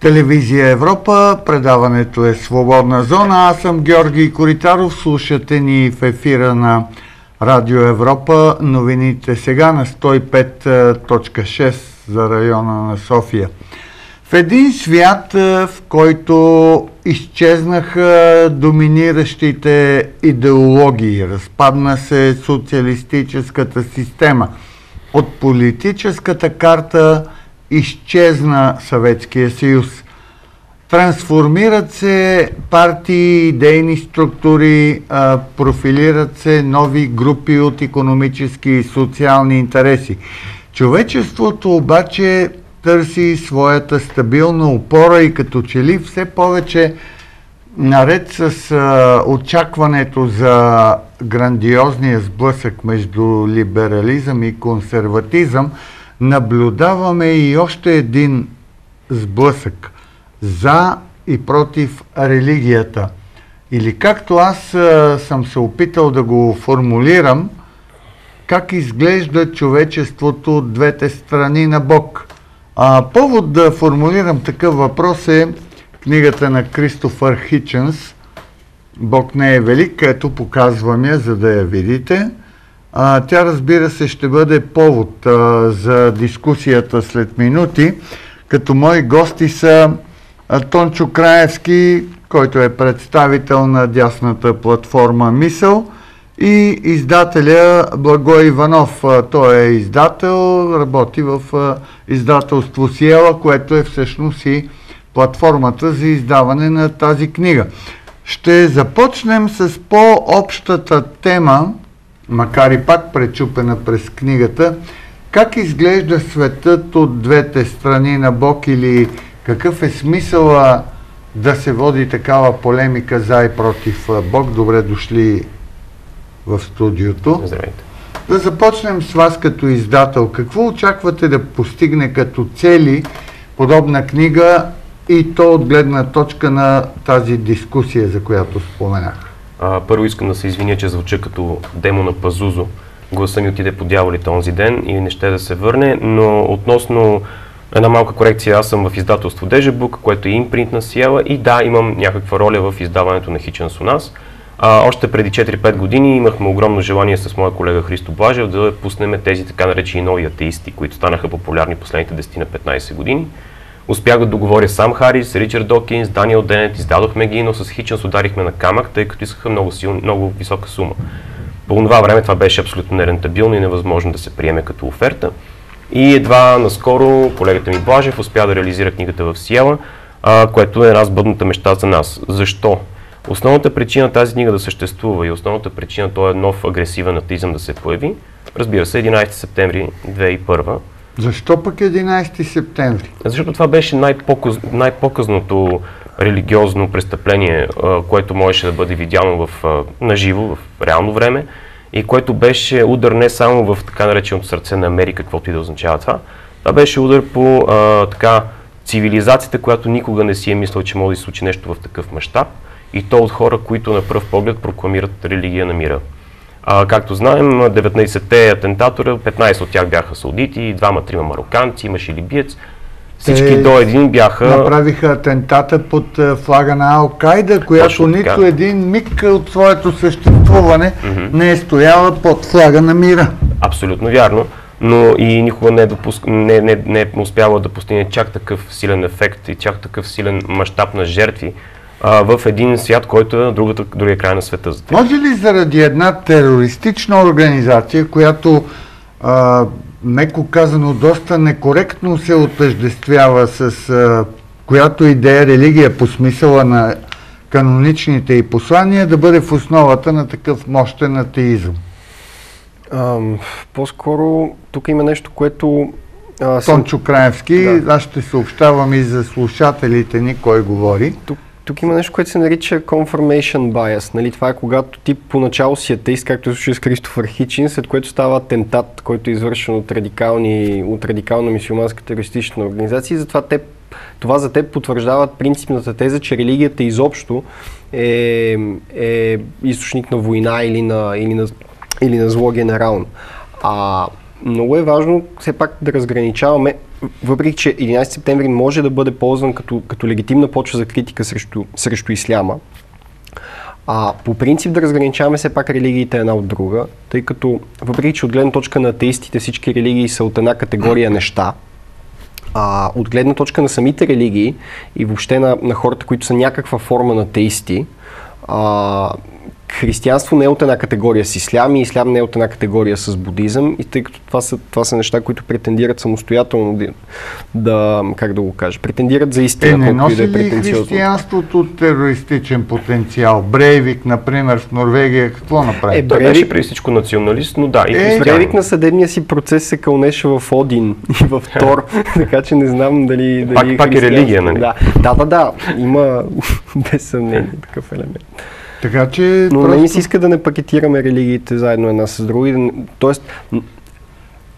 Телевизия Европа, предаването е Свободна зона. Аз съм Георги Коритаров, слушате ни в ефира на Радио Европа. Новините сега на 105.6 за района на София. В един свят, в който изчезнаха доминиращите идеологии, разпадна се социалистическата система, от политическата карта – изчезна Съветския съюз. Трансформират се партии, идейни структури, профилират се нови групи от економически и социални интереси. Човечеството обаче търси своята стабилна опора и като че ли все повече наред с а, очакването за грандиозния сблъсък между либерализъм и консерватизъм, наблюдаваме и още един сблъсък за и против религията. Или както аз а, съм се опитал да го формулирам, как изглежда човечеството от двете страни на Бог. А, повод да формулирам такъв въпрос е книгата на Кристофър Хиченс Бог не е велик, ето показвам я, за да я видите. А, тя разбира се ще бъде повод а, за дискусията след минути, като мои гости са Тончо Краевски, който е представител на дясната платформа Мисъл и издателя Благой Иванов. Той е издател, работи в издателство Сиела, което е всъщност и платформата за издаване на тази книга. Ще започнем с по-общата тема, макар и пак пречупена през книгата, как изглежда светът от двете страни на Бог или какъв е смисъла да се води такава полемика за и против Бог? Добре дошли в студиото. Здравейте. Да започнем с вас като издател. Какво очаквате да постигне като цели подобна книга и то от гледна точка на тази дискусия, за която споменах? А, първо искам да се извиня, че звуча като демо на Пазузо. Гласа ми отиде по дяволите онзи ден и не ще да се върне, но относно една малка корекция, аз съм в издателство Дежебук, което е импринт на Сиела и да, имам някаква роля в издаването на Хиченс у нас. А, още преди 4-5 години имахме огромно желание с моя колега Христо Блажев да пуснем тези така наречени нови атеисти, които станаха популярни последните 10 на 15 години. Успях да договоря сам Харис, Ричард Докинс, Даниел Денет, издадохме ги, но с Хиченс ударихме на камък, тъй като искаха много, сил, много висока сума. По това време това беше абсолютно нерентабилно и невъзможно да се приеме като оферта. И едва наскоро колегата ми Блажев успя да реализира книгата в Сиела, а, което е една сбъдната мечта за нас. Защо? Основната причина тази книга да съществува и основната причина този нов агресивен атеизъм да се появи, разбира се, 11 септември 2001 защо пък 11 септември? Защото това беше най-показ, най-показното религиозно престъпление, което можеше да бъде видяно в, наживо, в реално време и което беше удар не само в така нареченото сърце на Америка, каквото и да означава това. Това беше удар по а, така, цивилизацията, която никога не си е мислил, че може да се случи нещо в такъв мащаб и то от хора, които на пръв поглед прокламират религия на мира. А, както знаем, 19-те атентатора, 15 от тях бяха саудити, двама-трима мароканци, имаше либиец. Всички Те до един бяха... Направиха атентата под е, флага на Ал-Кайда, която нито един миг от своето съществуване mm-hmm. не е стояла под флага на мира. Абсолютно вярно, но и никога не е, допуск... не, не, не е успяла да постигне чак такъв силен ефект и чак такъв силен мащаб на жертви, а, в един свят, който е на другата, другия край на света. За Може ли заради една терористична организация, която а, меко казано доста некоректно се отъждествява с а, която идея религия по смисъла на каноничните и послания, да бъде в основата на такъв мощен атеизъм? Ам, по-скоро тук има нещо, което а, Тончо Краевски, да. аз ще съобщавам и за слушателите ни кой говори. Тук тук има нещо, което се нарича confirmation bias. Нали? Това е когато ти поначало си атеист, както случи с Кристофър Хичин, след което става атентат, който е извършен от, радикални, от радикална мисиоманска терористична организация и затова те, това за теб потвърждава принципната теза, че религията изобщо е, е източник на война или на, или на, или на зло генерално. А много е важно все пак да разграничаваме, въпреки че 11 септември може да бъде ползван като, като легитимна почва за критика срещу, срещу исляма, а по принцип да разграничаваме все пак религиите една от друга, тъй като въпреки че от гледна точка на атеистите всички религии са от една категория неща, а, от гледна точка на самите религии и въобще на, на хората, които са някаква форма на теисти, а, християнство не е от една категория с ислям и ислям не е от една категория с будизъм и тъй като това са, това са неща, които претендират самостоятелно да, да как да го кажа, претендират за истина. Е, не носи да е ли християнството терористичен потенциал? Брейвик, например, в Норвегия, какво направи? Е, Той беше преди всичко националист, но да, и е, Брейвик на съдебния си процес се кълнеше в Один и в Тор, така че не знам дали... дали пак, пак е религия, нали? Да, да, да, да има без съмнение такъв елемент. Така че. Но просто... не ми се иска да не пакетираме религиите заедно една с друга. Тоест,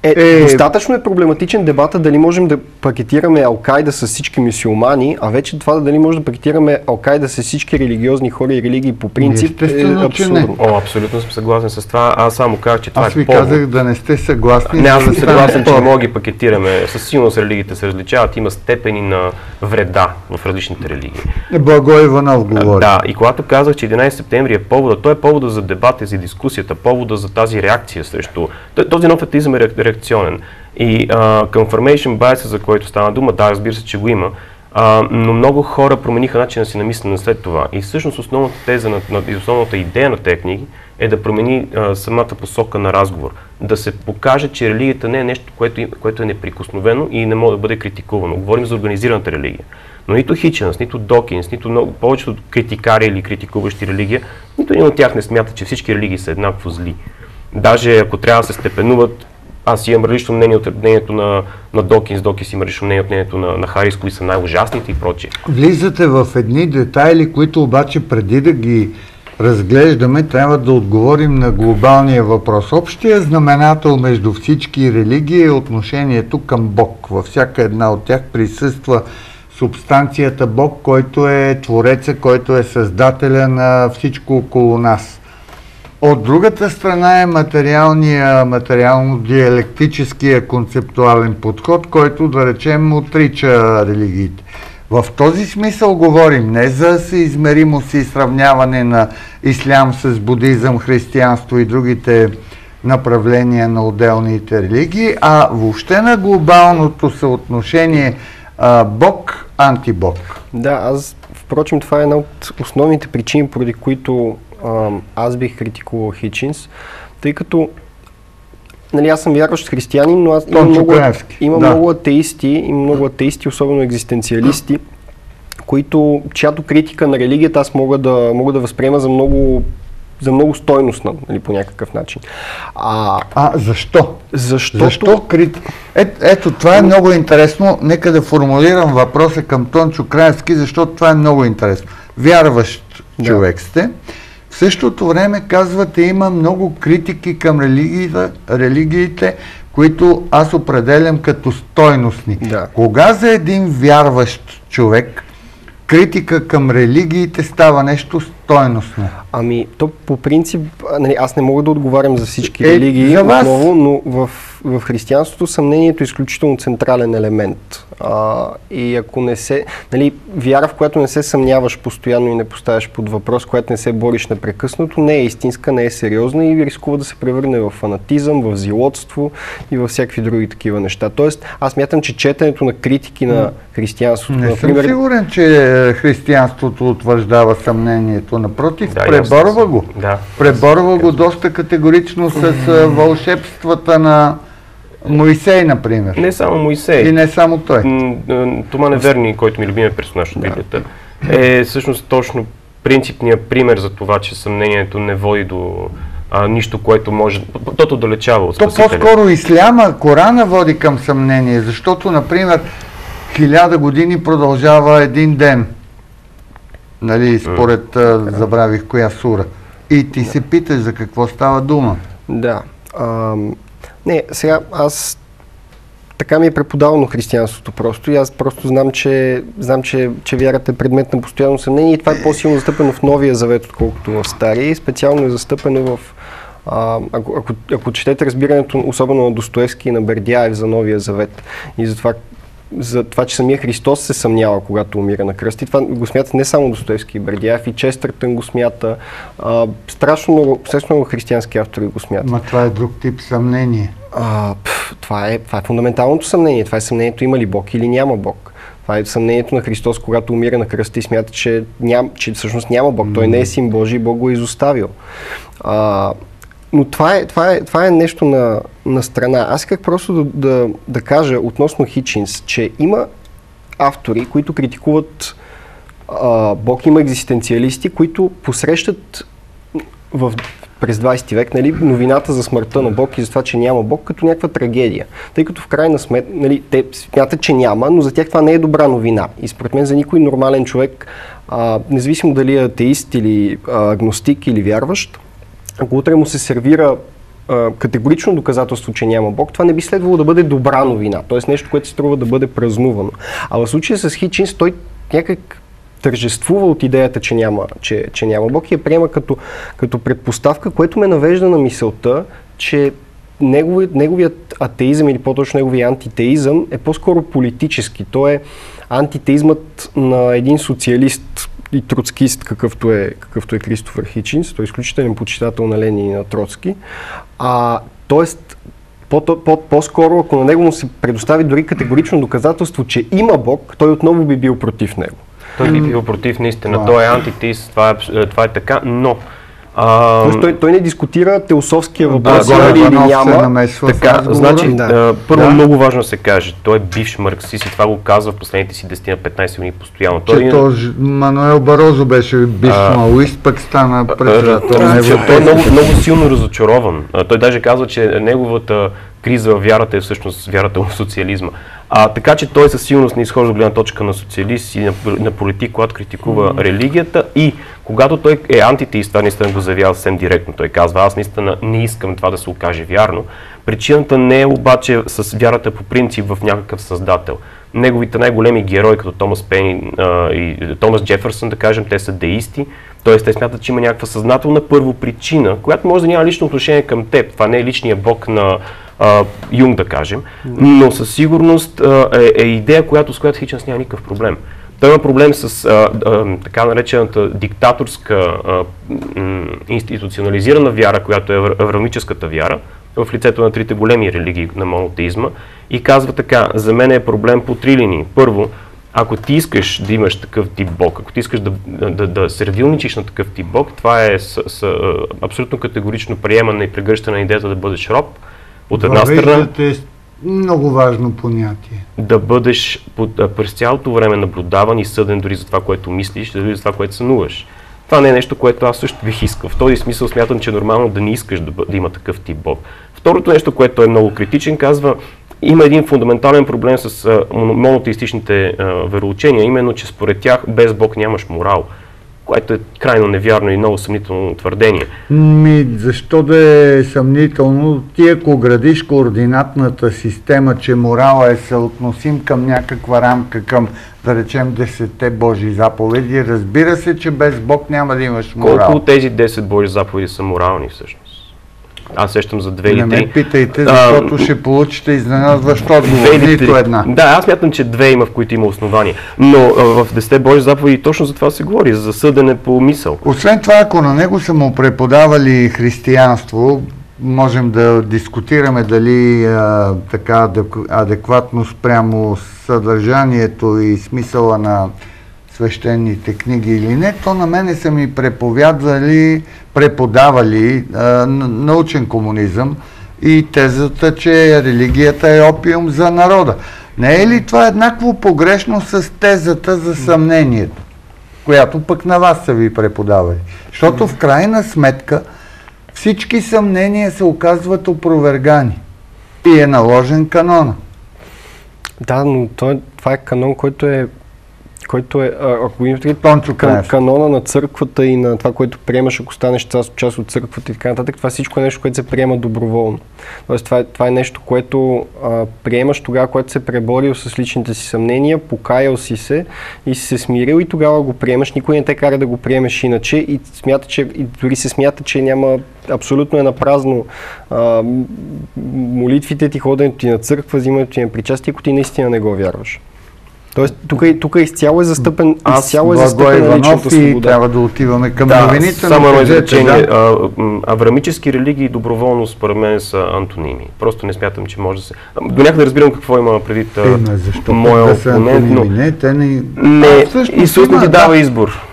е, е, достатъчно е проблематичен дебата дали можем да пакетираме Алкайда с всички мусулмани, а вече това дали може да пакетираме Алкайда с всички религиозни хора и религии по принцип е абсурдно. О, абсолютно съм съгласен с това. Аз само казах, че това Аз е ви повод. казах да не сте съгласни. Не, аз съм съгласен, че не мога ги пакетираме. Със сигурност религиите се различават. Има степени на вреда в различните религии. Благо Иванов говори. Да, и когато казах, че 11 септември е повода, той е повода за дебата, за дискусията, повода за тази реакция срещу... Този нов атеизъм е реакционен. И uh, confirmation bias, за който стана дума, да, разбира се, че го има, uh, но много хора промениха начина си на мислене след това. И всъщност основната теза на, на, и основната идея на тези книги е да промени uh, самата посока на разговор. Да се покаже, че религията не е нещо, което, което е неприкосновено и не може да бъде критикувано. Говорим за организираната религия. Но нито Хиченс, нито Докинс, нито много, повечето критикари или критикуващи религия, нито един от тях не смята, че всички религии са еднакво зли. Даже ако трябва да се степенуват, аз имам различно мнение от мнението на, на Докинс, Докинс има различно мнение от мнението на, на Харис, кои са най-ужасните и прочие. Влизате в едни детайли, които обаче преди да ги разглеждаме, трябва да отговорим на глобалния въпрос. Общия знаменател между всички религии е отношението към Бог. Във всяка една от тях присъства субстанцията Бог, който е Твореца, който е Създателя на всичко около нас. От другата страна е материалния, материално-диалектическия концептуален подход, който да речем отрича религиите. В този смисъл говорим не за съизмеримост и сравняване на ислям с будизъм, християнство и другите направления на отделните религии, а въобще на глобалното съотношение Бог-антибог. Да, аз, впрочем, това е една от основните причини, поради които аз бих критикувал Хичинс, тъй като нали, аз съм вярващ християнин, но аз имам, много, имам да. много атеисти, имам много атеисти, особено екзистенциалисти, които, чиято критика на религията аз мога да, мога да възприема за много за много стойностна, нали, по някакъв начин. А, а защо? Защото... Защо крит... Е, ето, това е много интересно. Нека да формулирам въпроса към Тончо Краевски, защото това е много интересно. Вярващ да. човек сте. Същото време казвате, има много критики към религиите, религиите които аз определям като стойностни. Да. Кога за един вярващ човек критика към религиите става нещо стойностно? Ами, то по принцип, нали, аз не мога да отговарям за всички е, религии за вас... отново, но в, в християнството съмнението е изключително централен елемент. А, и ако не се, нали, вяра, в която не се съмняваш постоянно и не поставяш под въпрос, която не се бориш непрекъснато, не е истинска, не е сериозна и рискува да се превърне в фанатизъм, в зилотство и във всякакви други такива неща. Тоест, аз мятам, че четенето на критики на християнството, не например... съм сигурен, че християнството утвърждава съмнението. Напротив, да, преборва го. Да. Преборва го доста категорично с вълшебствата на Моисей, например. Не само Моисей. И не само той. Тома Неверни, който ми е любимия персонаж от Библията, е всъщност точно принципният пример за това, че съмнението не води до а, нищо, което може... Тото далечава от спасителя. То по-скоро исляма, Корана води към съмнение, защото, например, хиляда години продължава един ден. Нали, според, а, забравих коя сура. И ти се питаш за какво става дума. Да. Ам, не, сега аз така ми е преподавано християнството просто и аз просто знам, че, знам, че, че вярата е предмет на постоянно съмнение и това е по-силно застъпено в Новия завет, отколкото в Стария и специално е застъпено в А, ако, ако, ако четете разбирането, особено на Достоевски и на Бердяев за Новия завет и за това, за това, че самия Христос се съмнява, когато умира на кръст. И това го смятат не само Достоевски и Бердяев, и Честъртън го смята. А, страшно много, много християнски автори го смятат. Ма това е друг тип съмнение. А, пъл, това, е, това е фундаменталното съмнение. Това е съмнението има ли Бог или няма Бог. Това е съмнението на Христос, когато умира на кръста и смята, че, ням, че всъщност няма Бог. Той не е син Божий, Бог го е изоставил. А, но това е, това е, това е нещо на, на страна. Аз исках просто да, да, да кажа относно Хичинс, че има автори, които критикуват а, Бог, има екзистенциалисти, които посрещат в, през 20 век нали, новината за смъртта на Бог и за това, че няма Бог, като някаква трагедия. Тъй като в крайна сметка, нали, те смятат, че няма, но за тях това не е добра новина. И според мен за никой нормален човек, а, независимо дали е атеист или а, агностик или вярващ, ако утре му се сервира категорично доказателство, че няма Бог, това не би следвало да бъде добра новина, т.е. нещо, което се струва да бъде празнувано. А в случая с Хичинс той някак тържествува от идеята, че няма, че, че няма Бог и я приема като, като предпоставка, което ме навежда на мисълта, че неговият, неговият атеизъм или по-точно неговият антитеизъм е по-скоро политически. Той е антитеизмът на един социалист и троцкист, какъвто е, какъвто е Кристофър Хичинс. Той е изключителен почитател на Ленин и на Троцки. А, тоест, по-скоро, ако на него му се предостави дори категорично доказателство, че има Бог, той отново би бил против него. Той би бил против наистина. Той е антитеист, това е, това е така, но а, той, той не дискутира теософския въпрос, да, или няма. Така, значи, да. първо да. много важно се каже, той е бивш марксист и това го казва в последните си 10-15 години постоянно. Той, че то, Мануел Барозо беше бивш маоист, пък стана председател Той е много, много силно разочарован. Той даже казва, че неговата криза в вярата е всъщност вярата в социализма. А, така че той със сигурност не изхожда от гледна точка на социалист и на, на политик, когато критикува mm-hmm. религията и когато той е антитеист, това наистина го заявява съвсем директно. Той казва, аз наистина не искам това да се окаже вярно. Причината не е обаче с вярата по принцип в някакъв създател. Неговите най-големи герои, като Томас Пейн и Томас Джефърсън, да кажем, те са деисти, т.е. те смятат, че има някаква съзнателна първопричина, която може да няма лично отношение към теб. Това не е личния бог на а, Юнг, да кажем, но със сигурност а, е, е идея, която, с която Хиченс няма никакъв проблем. Той има проблем с а, а, така наречената диктаторска а, м, институционализирана вяра, която е аврамическата вяра, в лицето на трите големи религии на монотеизма и казва така, за мен е проблем по три линии. Първо, ако ти искаш да имаш такъв тип Бог, ако ти искаш да, да, да сервилничиш на такъв тип Бог, това е с, с, абсолютно категорично приемане и прегръщане на идеята да бъдеш роб, от една страна. е много важно понятие. Да бъдеш през цялото време наблюдаван и съден дори за това, което мислиш, дори за това, което сънуваш. Това не е нещо, което аз също бих искал. В този смисъл смятам, че е нормално да не искаш да, да има такъв тип Бог. Второто нещо, което е много критичен, казва, има един фундаментален проблем с монотеистичните вероучения, именно, че според тях без Бог нямаш морал което е крайно невярно и много съмнително твърдение. Ми, защо да е съмнително? Ти ако градиш координатната система, че морала е съотносим към някаква рамка, към, да речем, 10 Божи заповеди, разбира се, че без Бог няма да имаш морал. Колко от тези 10 Божи заповеди са морални всъщност? Аз сещам за две или три. Не ме питайте, защото а, ще получите изненадващ отговор. Нито една. Да, аз мятам, че две има, в които има основания. Но а, в Десете Божи заповеди точно за това се говори, за съдене по мисъл. Освен това, ако на него са му преподавали християнство, можем да дискутираме дали а, така адекватно спрямо съдържанието и смисъла на свещените книги или не, то на мене са ми преповядали, преподавали а, научен комунизъм и тезата, че религията е опиум за народа. Не е ли това еднакво погрешно с тезата за съмнението, която пък на вас са ви преподавали? Защото в крайна сметка всички съмнения се оказват опровергани и е наложен канона. Да, но това е канон, който е който е, ако имате Тончо кан, канона на църквата и на това, което приемаш, ако станеш част, част от църквата и така нататък, това всичко е нещо, което се приема доброволно. Тоест, това, е, това е нещо, което а, приемаш тогава, когато се преборил с личните си съмнения, покаял си се и си се смирил и тогава го приемаш. Никой не те кара да го приемеш иначе и смята, че и дори се смята, че няма абсолютно е на празно а, молитвите ти, ходенето ти на църква, взимането ти на причастие, ако ти наистина не го вярваш. Тоест, тук, тук изцяло е застъпен, Аз, изцяло е Благой застъпена Иванов и трябва да отиваме към Да, новините. само но едно изречение. да. Аврамически религии и доброволност според мен са антоними. Просто не смятам, че може да се... До някъде разбирам какво има предвид моя опонент, но? Не, те не... не, Исус не ти да. дава избор.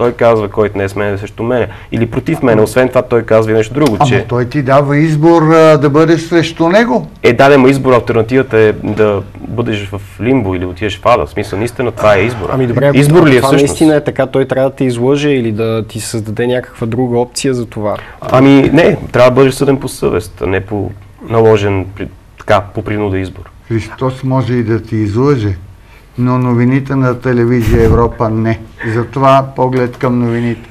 Той казва, който не е с мен, срещу мене. Или против мене. Освен това, той казва и нещо друго, Ама че той ти дава избор а, да бъдеш срещу него. е даден му избор, альтернативата е да бъдеш в лимбо или да отидеш в ада. В смисъл, наистина това е избор. Ами добре, избор ли е това всъщност? наистина е така, той трябва да те излъже или да ти създаде някаква друга опция за това. Ами не, трябва да бъдеш съден по съвест, а не по наложен така, по принуда избор. Христос може и да ти излъже, но новините на телевизия Европа не. Затова поглед към новините.